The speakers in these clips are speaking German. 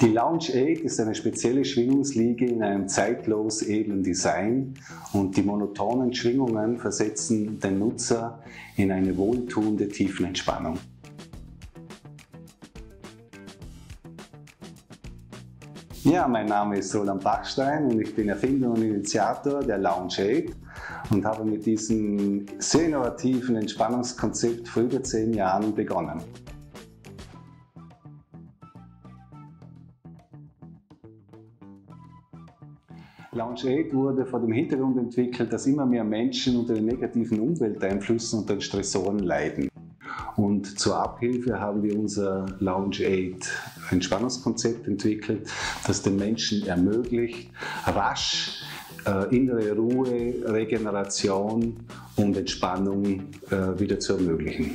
Die Lounge 8 ist eine spezielle Schwingungsliege in einem zeitlos edlen Design und die monotonen Schwingungen versetzen den Nutzer in eine wohltuende Tiefenentspannung. Ja, mein Name ist Roland Bachstein und ich bin Erfinder und Initiator der Lounge 8 und habe mit diesem sehr innovativen Entspannungskonzept vor über zehn Jahren begonnen. Lounge 8 wurde vor dem Hintergrund entwickelt, dass immer mehr Menschen unter den negativen Umwelteinflüssen und den Stressoren leiden. Und zur Abhilfe haben wir unser Lounge 8 Entspannungskonzept entwickelt, das den Menschen ermöglicht, rasch äh, innere Ruhe, Regeneration und Entspannung äh, wieder zu ermöglichen.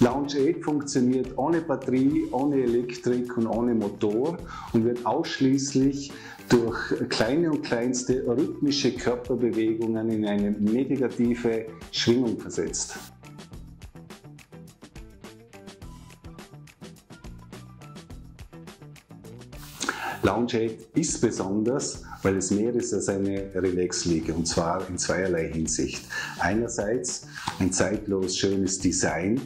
Lounge 8 funktioniert ohne Batterie, ohne Elektrik und ohne Motor und wird ausschließlich durch kleine und kleinste rhythmische Körperbewegungen in eine meditative Schwingung versetzt. Lounge 8 ist besonders, weil es mehr ist als eine Relax-Liege und zwar in zweierlei Hinsicht. Einerseits ein zeitlos schönes Design,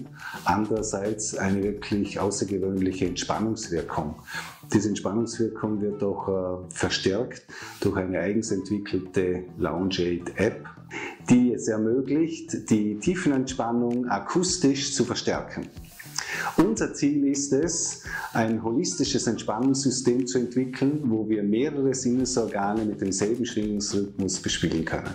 andererseits eine wirklich außergewöhnliche Entspannungswirkung. Diese Entspannungswirkung wird auch äh, verstärkt durch eine eigens entwickelte Lounge 8 App, die es ermöglicht, die Tiefenentspannung akustisch zu verstärken. Unser Ziel ist es, ein holistisches Entspannungssystem zu entwickeln, wo wir mehrere Sinnesorgane mit demselben Schwingungsrhythmus bespielen können.